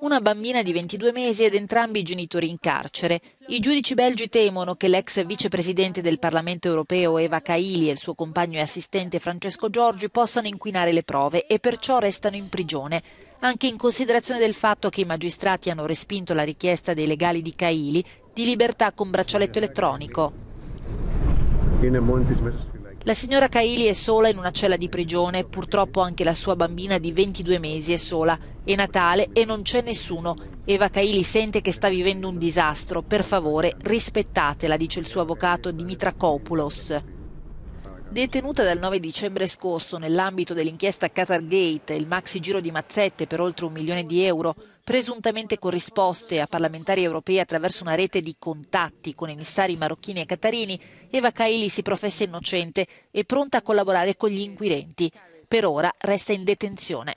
Una bambina di 22 mesi ed entrambi i genitori in carcere. I giudici belgi temono che l'ex vicepresidente del Parlamento europeo Eva Kaili e il suo compagno e assistente Francesco Giorgi possano inquinare le prove e perciò restano in prigione anche in considerazione del fatto che i magistrati hanno respinto la richiesta dei legali di Kaili di libertà con braccialetto elettronico. La signora Kaili è sola in una cella di prigione, purtroppo anche la sua bambina di 22 mesi è sola. È Natale e non c'è nessuno. Eva Kaili sente che sta vivendo un disastro. Per favore, rispettatela, dice il suo avvocato Dimitra Kopoulos. Detenuta dal 9 dicembre scorso nell'ambito dell'inchiesta Qatar Gate, il maxi giro di mazzette per oltre un milione di euro, presuntamente corrisposte a parlamentari europei attraverso una rete di contatti con emissari marocchini e catarini, Eva Kaili si professa innocente e pronta a collaborare con gli inquirenti. Per ora resta in detenzione.